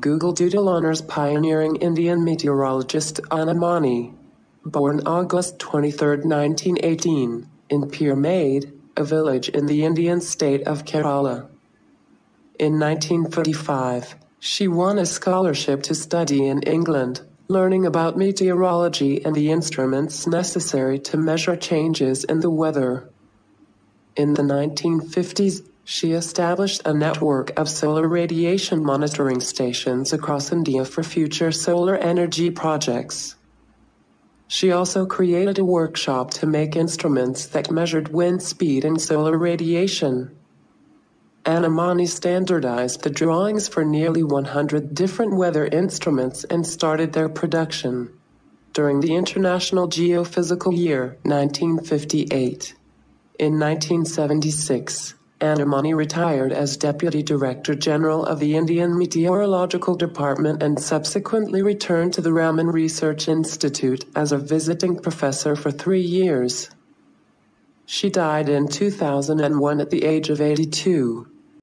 Google Doodle honors pioneering Indian meteorologist Anna Mani. Born August 23, 1918, in Peermade, a village in the Indian state of Kerala. In 1945, she won a scholarship to study in England, learning about meteorology and the instruments necessary to measure changes in the weather. In the 1950s, she established a network of solar radiation monitoring stations across India for future solar energy projects. She also created a workshop to make instruments that measured wind speed and solar radiation. Anna Mani standardized the drawings for nearly 100 different weather instruments and started their production during the International Geophysical Year 1958. In 1976, Anna Mani retired as Deputy Director General of the Indian Meteorological Department and subsequently returned to the Raman Research Institute as a visiting professor for three years. She died in 2001 at the age of 82.